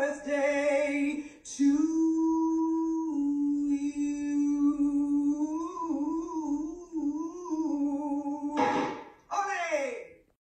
birthday